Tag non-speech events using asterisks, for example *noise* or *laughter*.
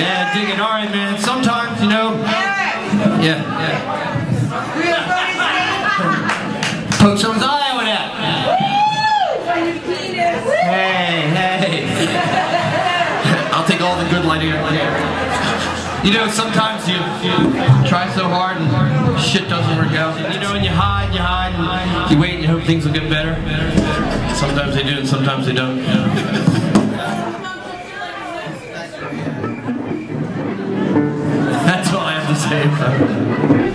Yeah, dig it. All right, man. Sometimes, you know. Yeah, yeah. Poke someone's eye with that. Hey, hey. I'll take all the good lighting. You know, sometimes you, you try so hard and shit doesn't work out. You know, and you hide, you hide, and you wait and you hope things will get better. Sometimes they do, and sometimes they don't. *laughs* That's all I have to say.